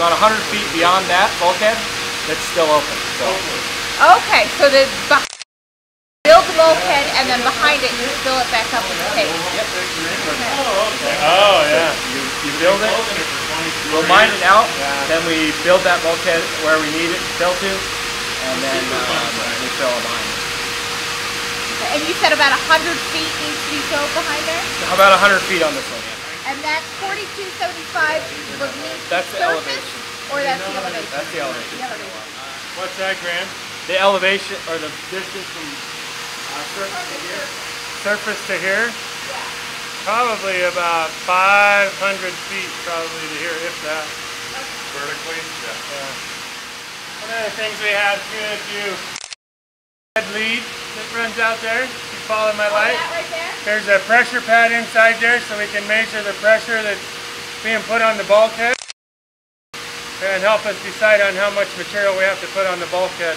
about 100 feet beyond that bulkhead, that's still open. So Okay, so the build the bulkhead and then behind it you fill it back up with the paste. Okay. Oh, yeah. you, you build it, we'll mine it out, then we build that bulkhead where we need it to fill to, and then um, we fill it behind it. And you said about 100 feet needs to be filled behind there? How about 100 feet on this one? And that 4275 was means That's the surface? elevation. Or that's the elevation? That's the elevation. The elevation. What's that, Graham? The elevation, or the distance from uh, surface to here. Surface to here? Probably about 500 feet probably to here, if that. Vertically? Yeah. Yeah. One of the things we have good view. Red lead that runs out there. Follow my light? that right there? There's a pressure pad inside there so we can measure the pressure that's being put on the bulkhead and help us decide on how much material we have to put on the bulkhead.